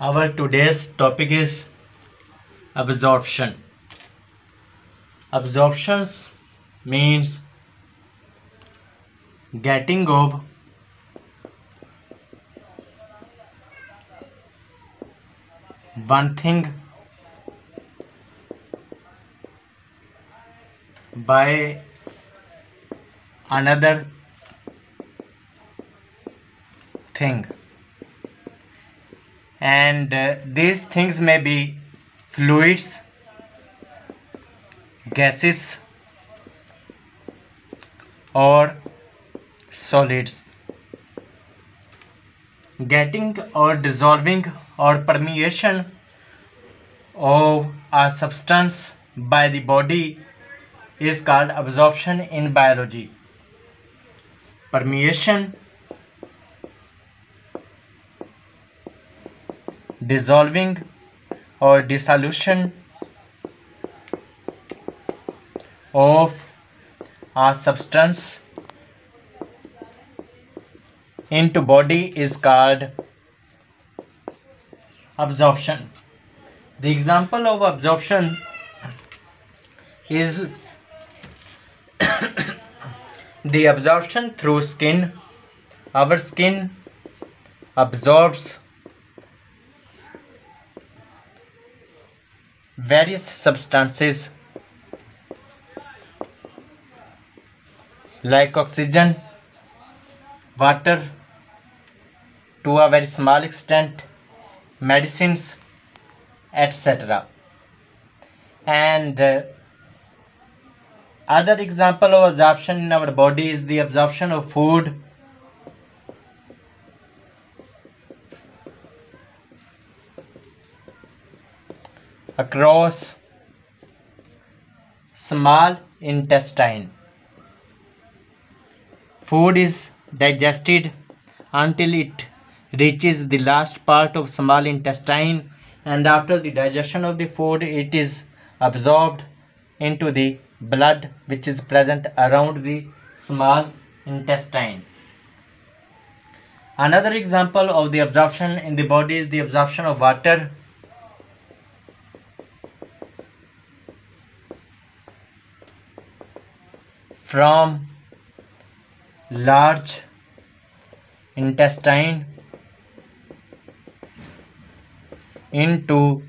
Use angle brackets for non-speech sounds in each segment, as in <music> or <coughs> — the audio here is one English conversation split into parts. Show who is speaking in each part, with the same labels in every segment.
Speaker 1: Our today's topic is absorption. Absorptions means getting of one thing by another thing and uh, these things may be fluids gases or solids. Getting or dissolving or permeation of a substance by the body is called absorption in biology. Permeation dissolving or dissolution of a substance into body is called absorption. The example of absorption is <coughs> the absorption through skin. Our skin absorbs various substances like oxygen water to a very small extent medicines etc and uh, other example of absorption in our body is the absorption of food across small intestine. Food is digested until it reaches the last part of small intestine and after the digestion of the food it is absorbed into the blood which is present around the small intestine. Another example of the absorption in the body is the absorption of water from large intestine into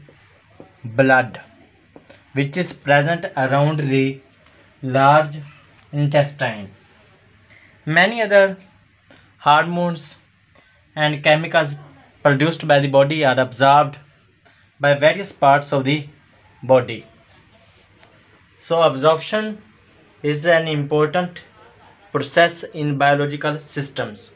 Speaker 1: blood which is present around the large intestine. Many other hormones and chemicals produced by the body are absorbed by various parts of the body. So absorption is an important process in biological systems